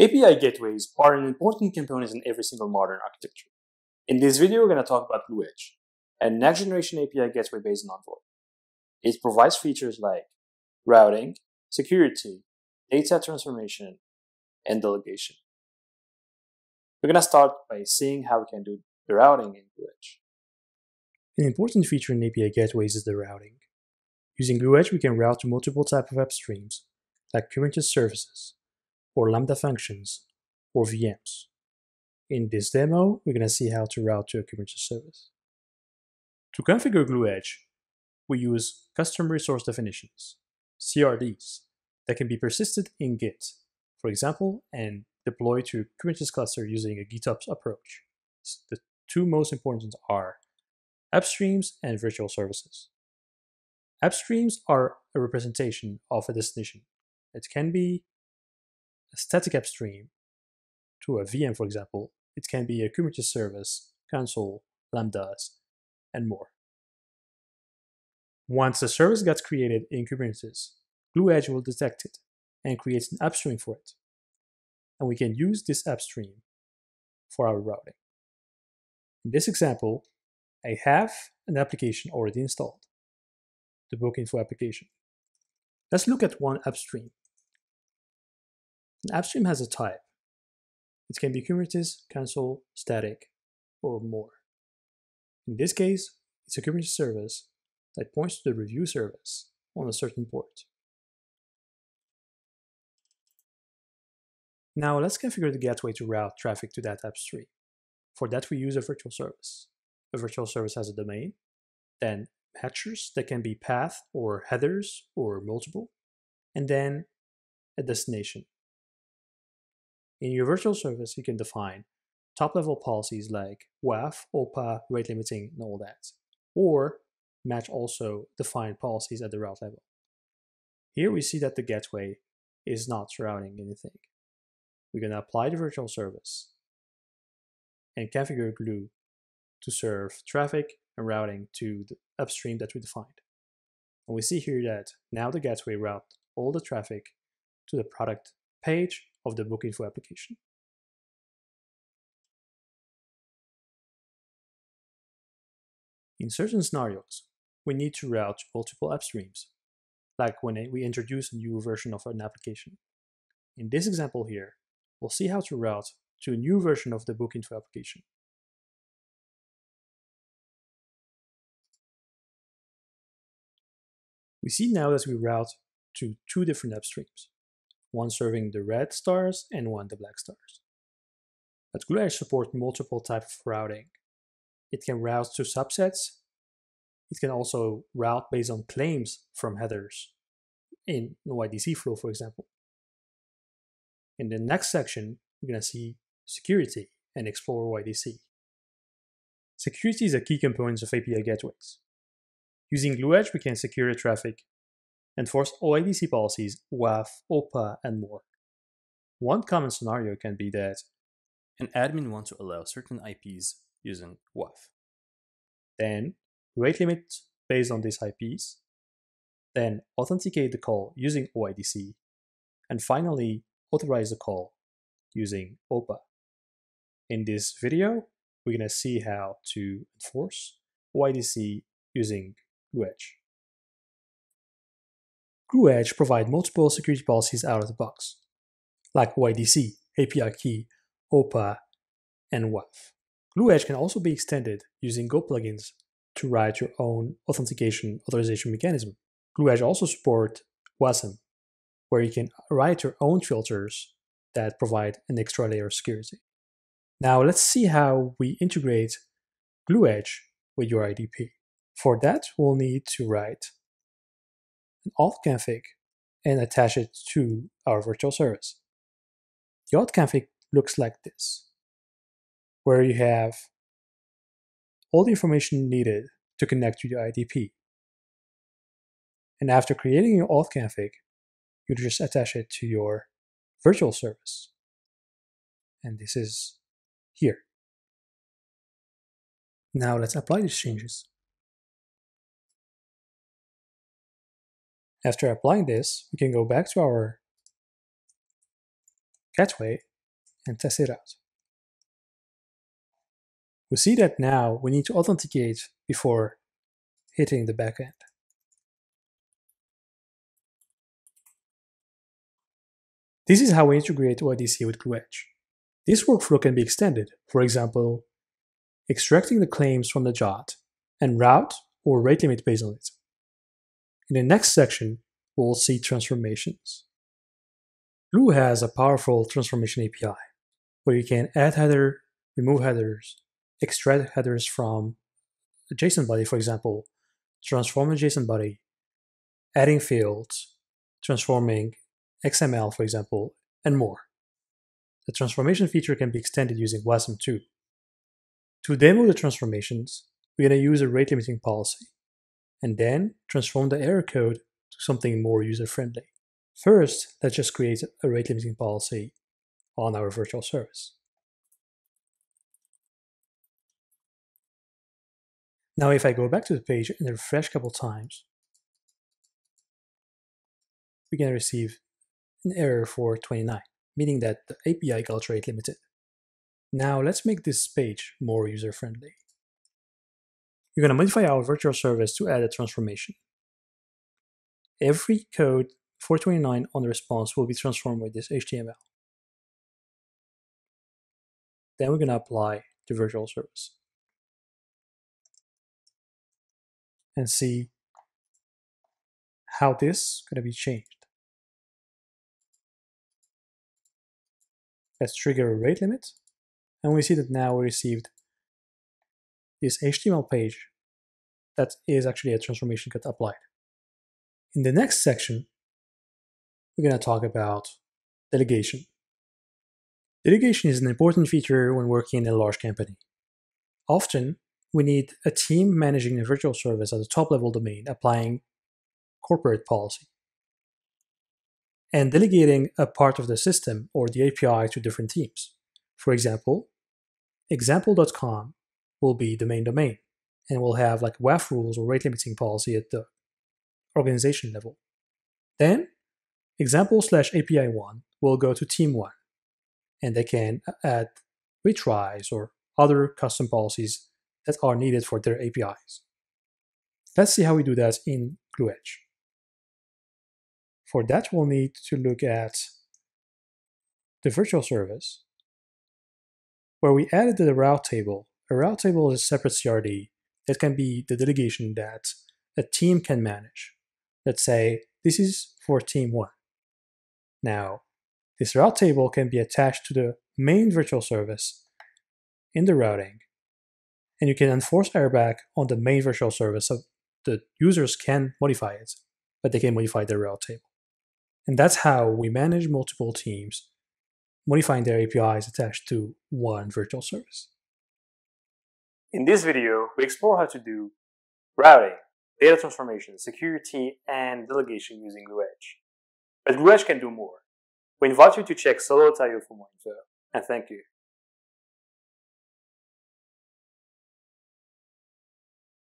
API gateways are an important component in every single modern architecture. In this video, we're going to talk about Gloo Edge, a next generation API gateway based on Envoy. It provides features like routing, security, data transformation, and delegation. We're going to start by seeing how we can do the routing in Gloo Edge. An important feature in API gateways is the routing. Using Gloo Edge, we can route to multiple types of upstreams, like Kubernetes services, or Lambda functions, or VMs. In this demo, we're going to see how to route to a Kubernetes service. To configure Gloo Edge, we use custom resource definitions, CRDs, that can be persisted in Git, for example, and deployed to a Kubernetes cluster using a GitOps approach. The two most important are upstreams and virtual services. Upstreams are a representation of a destination. It can be a static upstream to a VM, for example. It can be a Kubernetes service, Consul, lambdas, and more. Once the service gets created in Kubernetes, Gloo Edge will detect it and creates an upstream for it. And we can use this upstream for our routing. In this example, I have an application already installed, the Bookinfo application. Let's look at one upstream. An upstream has a type. It can be Kubernetes, Consul, static, or more. In this case, it's a Kubernetes service that points to the review service on a certain port. Now let's configure the gateway to route traffic to that upstream. For that we use a virtual service. A virtual service has a domain, then matchers that can be path or headers or multiple, and then a destination. In your virtual service, you can define top level policies like WAF, OPA, rate limiting, and all that. Or match also define policies at the route level. Here we see that the gateway is not routing anything. We're going to apply the virtual service and configure Gloo to serve traffic and routing to the upstream that we defined. And we see here that now the gateway route all the traffic to the product page of the Bookinfo application. In certain scenarios, we need to route multiple upstreams, like when we introduce a new version of an application. In this example here, we'll see how to route to a new version of the Bookinfo application. We see now that we route to two different upstreams, one serving the red stars and one the black stars. But Gloo Edge supports multiple types of routing. It can route to subsets. It can also route based on claims from headers in OIDC flow, for example. In the next section, we're going to see security and explore OIDC. Security is a key component of API gateways. Using Gloo Edge, we can secure traffic, enforce OIDC policies, WAF, OPA, and more. One common scenario can be that an admin wants to allow certain IPs using WAF. Then, rate limit based on these IPs, then authenticate the call using OIDC, and finally, authorize the call using OPA. In this video, we're going to see how to enforce OIDC using Gloo Edge. Gloo Edge provides multiple security policies out of the box, like OIDC, API key, OPA, and WAF. Gloo Edge can also be extended using Go plugins to write your own authentication authorization mechanism. Gloo Edge also supports WASM, where you can write your own filters that provide an extra layer of security. Now let's see how we integrate Gloo Edge with your IDP. For that, we'll need to write an auth config and attach it to our virtual service. The auth config looks like this, where you have all the information needed to connect to the IDP. And after creating your auth config, you just attach it to your virtual service. And this is here. Now let's apply these changes. After applying this, we can go back to our gateway and test it out. We see that now we need to authenticate before hitting the backend. This is how we integrate OIDC with Gloo Edge. This workflow can be extended, for example, extracting the claims from the JWT and route or rate limit based on it. In the next section, we'll see transformations. Gloo has a powerful transformation API where you can add header, remove headers, extract headers from a JSON body, for example, transform a JSON body, adding fields, transforming XML, for example, and more. The transformation feature can be extended using WASM 2. To demo the transformations, we're going to use a rate limiting policy, and then transform the error code to something more user-friendly. First, let's just create a rate limiting policy on our virtual service. Now, if I go back to the page and refresh a couple times, we can receive an error for 29, meaning that the API got rate limited. Now let's make this page more user-friendly. We're going to modify our virtual service to add a transformation. Every code 429 on the response will be transformed with this HTML. Then we're going to apply the virtual service. And see how this is going to be changed. Let's trigger a rate limit. And we see that now we received this HTML page that is actually a transformation got applied. In the next section, we're going to talk about delegation. Delegation is an important feature when working in a large company. Often, we need a team managing a virtual service at a top level domain applying corporate policy and delegating a part of the system or the API to different teams. For example, example.com will be the main domain and we'll have like WAF rules or rate limiting policy at the organization level. Then example slash API1 will go to team 1 and they can add retries or other custom policies that are needed for their APIs. Let's see how we do that in Gloo Edge. For that, we'll need to look at the virtual service, where we added the route table. A route table is a separate CRD that can be the delegation that a team can manage. Let's say this is for team one. Now, this route table can be attached to the main virtual service in the routing, and you can enforce RBAC on the main virtual service so the users can modify it, but they can modify the route table. And that's how we manage multiple teams, modifying their APIs attached to one virtual service. In this video, we explore how to do routing, data transformation, security, and delegation using Gloo Edge. But Gloo Edge can do more. We invite you to check Solo.io for more info, and thank you.